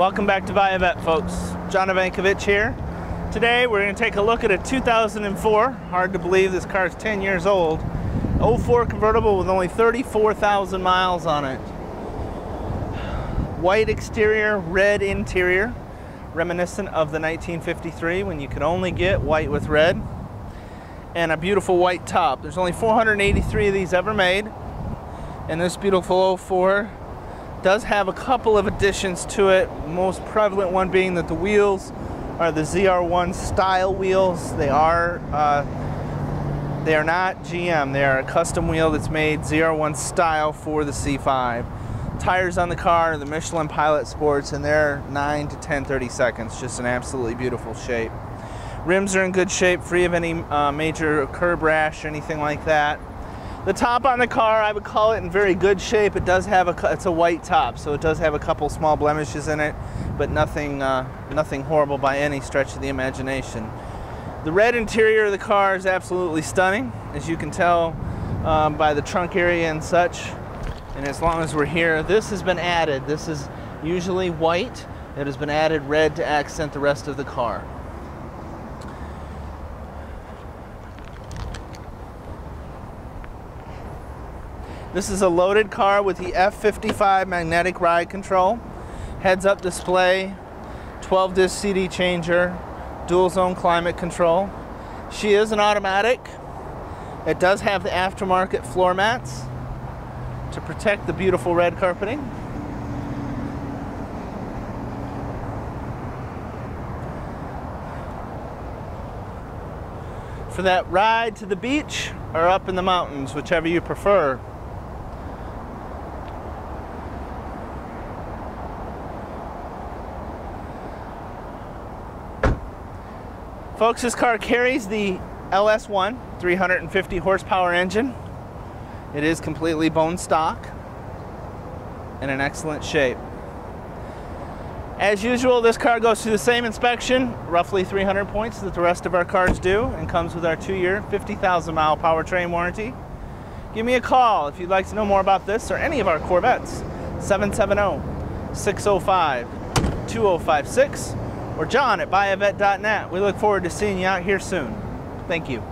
Welcome back to Buy A Vette, folks. John Ivankovich here. Today we're going to take a look at a 2004, hard to believe this car is 10 years old, 04 convertible with only 34,000 miles on it. White exterior, red interior, reminiscent of the 1953 when you could only get white with red. And a beautiful white top. There's only 483 of these ever made. And this beautiful 04 does have a couple of additions to it. Most prevalent one being that the wheels are the ZR1 style wheels. They are uh, they are not GM. They are a custom wheel that's made ZR1 style for the C5. Tires on the car are the Michelin Pilot Sports, and they're 9 to 10 30 seconds. Just an absolutely beautiful shape. Rims are in good shape, free of any uh, major curb rash or anything like that. The top on the car, I would call it in very good shape. It does have a, it's a white top, so it does have a couple small blemishes in it, but nothing, uh, nothing horrible by any stretch of the imagination. The red interior of the car is absolutely stunning, as you can tell um, by the trunk area and such. And as long as we're here, this has been added. This is usually white. It has been added red to accent the rest of the car. This is a loaded car with the F55 magnetic ride control, heads up display, 12 disc CD changer, dual zone climate control. She is an automatic. It does have the aftermarket floor mats to protect the beautiful red carpeting. For that ride to the beach or up in the mountains, whichever you prefer. Folks, this car carries the LS1 350 horsepower engine. It is completely bone stock and in excellent shape. As usual, this car goes through the same inspection, roughly 300 points that the rest of our cars do, and comes with our two-year, 50,000 mile powertrain warranty. Give me a call if you'd like to know more about this or any of our Corvettes. 770-605-2056 or john at buyavette.net. We look forward to seeing you out here soon. Thank you.